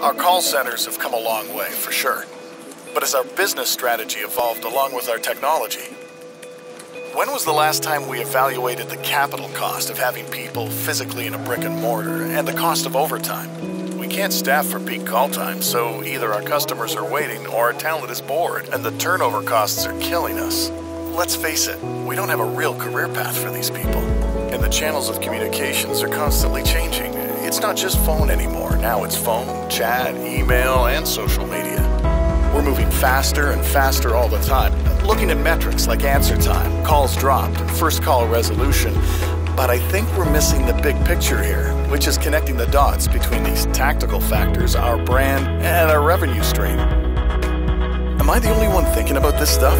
Our call centers have come a long way, for sure. But as our business strategy evolved along with our technology, when was the last time we evaluated the capital cost of having people physically in a brick and mortar and the cost of overtime? We can't staff for peak call times, so either our customers are waiting or our talent is bored, and the turnover costs are killing us. Let's face it, we don't have a real career path for these people. And the channels of communications are constantly changing. It's not just phone anymore. Now it's phone, chat, email, and social media. We're moving faster and faster all the time, looking at metrics like answer time, calls dropped, first call resolution. But I think we're missing the big picture here, which is connecting the dots between these tactical factors, our brand, and our revenue stream. Am I the only one thinking about this stuff?